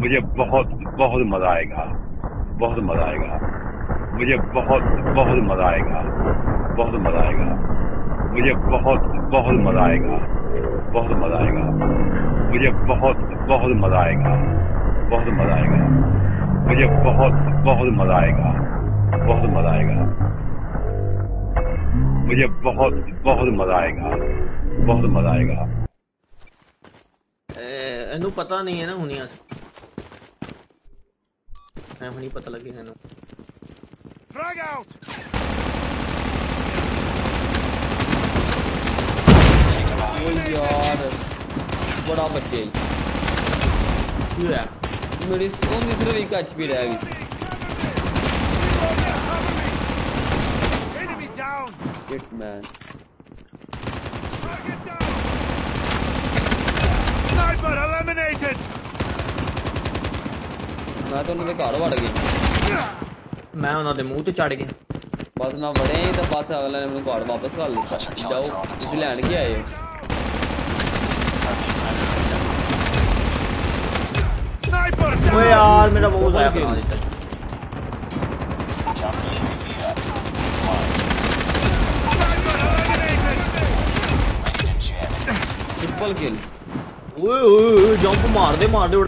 मुझे बहुत बहुत मज़ा आएगा बहुत मज़ा आएगा मुझे बहुत बहुत मज़ा आएगा बहुत मज़ा आएगा मुझे बहुत बहुत मज़ा आएगा बहुत मज़ा आएगा मुझे बहुत बहुत मज़ा आएगा बहुत मज़ा आएगा मुझे बहुत बहुत मज़ा आएगा बहुत मज़ा आएगा मुझे बहुत बहुत मज़ा आएगा बहुत मज़ा आएगा पता नहीं है ना उन्हें ਹੁਣੀ ਅੱਜ ਮੈਂ ਹੁਣੀ ਪਤਾ ਲੱਗੇ ਇਹਨੂੰ Frag out! ਓ ਯਾਰ ਬੜਾ ਬੱਚੇ ਕੀ ਹੋਇਆ ਮੇਰੀ ਸੋਨੀ ਸਿਰਫ ਇੱਕ ਐਚਪੀ ਰਹਿ ਗਈ ਸੀ Enemy down! Shit man Target down! Sniper eliminated! ਮੈਂ ਤਾਂ ਉਹਨਾਂ ਦੇ ਘਰ ਵੜ ਗਿਆ ਮੈਂ ਉਹਨਾਂ ਦੇ ਮੂੰਹ ਤੇ ਚੜ ਗਿਆ ਬਸ ਮੈਂ ਵੜਿਆ ਹੀ ਤਾਂ ਬਸ ਅਗਲੇ ਨੇ ਮੈਨੂੰ ਘਰ ਵਾਪਸ ਕਰ ਲਿੱਤਾ ਜਾਓ ਤੁਸੀਂ ਲੈਣ ਕੇ ਆਏ ਹੋ Sniper down! ਓਏ ਯਾਰ ਮੇਰਾ ਬਹੁਤ ਆਇਆ ਬਣਾ ਦਿੱਤਾ Sniper eliminated! ट्रिपल किल ਓਏ ਓਏ ਓਏ ਜੰਪ ਮਾਰਦੇ ਮਾਰਦੇ ਉੜ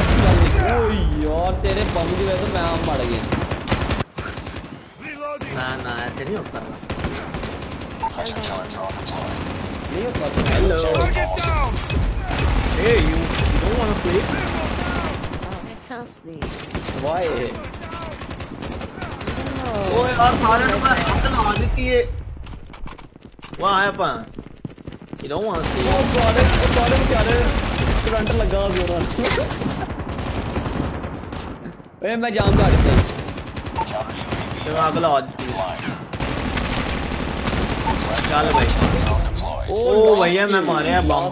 और तेरे बम की वजह से मैं आम मर गया। ना ना ऐसे नहीं होता। नहीं होता hello hey you you don't want to play? हाँ। ओए यार सारे लोग आ जाती है। आया पा करंट लगा दिया ए मैं जाम कर देता हूँ चलो अगला आज चल भाई। ओ भैया मैं मारे हैं बम।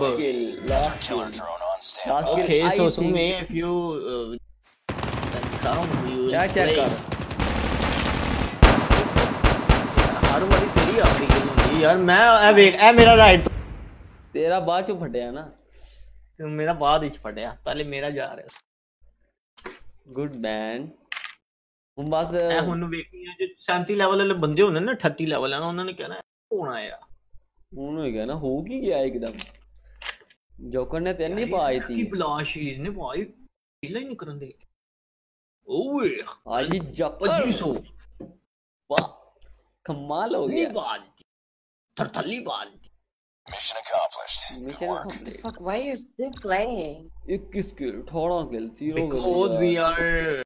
Okay so so may if you down you क्या चेक कर? हर वाली तेरी आ रही है यार। मैं ए देख ए मेरा राइट तेरा बाद चो फटया ना। मेरा बाद ही फटया पहले मेरा जा रहा है। ਗੁੱਡ ਮੈਨ ਹੁਣ ਬਸ ਇਹ ਹੁਣ ਵੇਖੀ ਆ ਜੇ 37 ਲੈਵਲ ਵਾਲੇ ਬੰਦੇ ਹੁੰਦੇ ਨੇ 38 ਲੈਵਲ ਵਾਲਾ ਉਹਨਾਂ ਨੇ ਕਹਿਣਾ ਹੋਣਾ ਆ ਹੁਣ ਹੋ ਗਿਆ ਨਾ ਹੋ ਕੀ ਗਿਆ ਇੱਕਦਮ ਜੋਕਰ ਨੇ ਤੇ ਨਹੀਂ ਪਾਈ ਕੀ ਤੀ ਬਲਾਸ਼ੀਰ ਨੇ ਭਾਈ ਢਿੱਲਾ ਹੀ ਨਹੀਂ ਕਰਨ ਦੇ ਓਏ ਅੱਜ ਜੋਕਰ 2500 ਵਾਹ ਕਮਾਲ ਹੋ ਨਹੀਂ ਗਿਆ ਬਾਤ ਥਰਥੱਲੀ ਬਾਤ Mission accomplished. Mission The fuck, why are you still playing? Ik is kill. Thora kill. Zero. Because we are.